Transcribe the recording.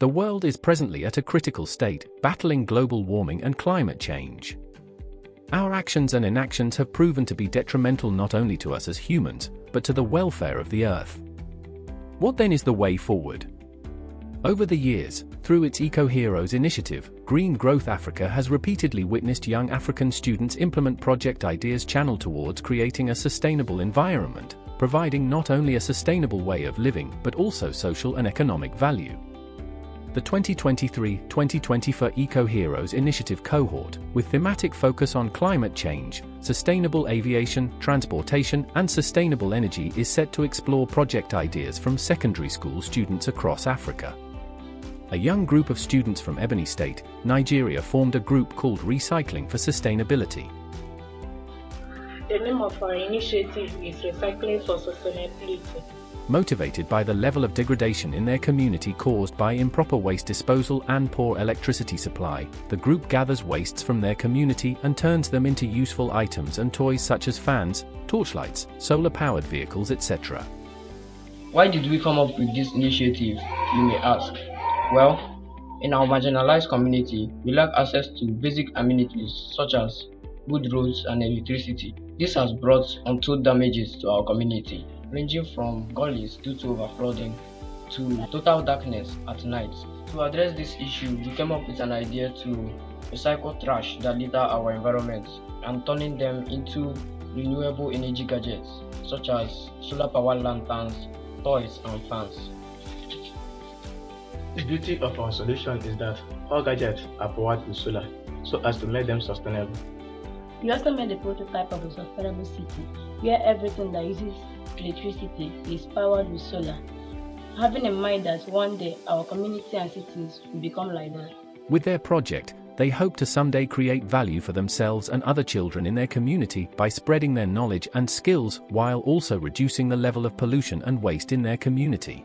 The world is presently at a critical state, battling global warming and climate change. Our actions and inactions have proven to be detrimental not only to us as humans, but to the welfare of the Earth. What then is the way forward? Over the years, through its Eco Heroes initiative, Green Growth Africa has repeatedly witnessed young African students implement project ideas channeled towards creating a sustainable environment, providing not only a sustainable way of living but also social and economic value. The 2023-2024 Eco Heroes Initiative cohort, with thematic focus on climate change, sustainable aviation, transportation and sustainable energy is set to explore project ideas from secondary school students across Africa. A young group of students from Ebonyi State, Nigeria formed a group called Recycling for Sustainability. The name of our initiative is Recycling for Sustainability. Motivated by the level of degradation in their community caused by improper waste disposal and poor electricity supply, the group gathers wastes from their community and turns them into useful items and toys such as fans, torchlights, solar-powered vehicles etc. Why did we come up with this initiative, you may ask? Well, in our marginalized community, we lack access to basic amenities such as good roads and electricity. This has brought untold damages to our community ranging from gullies due to overflooding to total darkness at night. To address this issue, we came up with an idea to recycle trash that litter our environment and turning them into renewable energy gadgets such as solar powered lanterns, toys, and fans. The beauty of our solution is that all gadgets are powered with solar so as to make them sustainable. We also made a prototype of a sustainable city where everything that uses electricity is powered with solar, having in mind that one day our community and cities will become like that. With their project, they hope to someday create value for themselves and other children in their community by spreading their knowledge and skills while also reducing the level of pollution and waste in their community.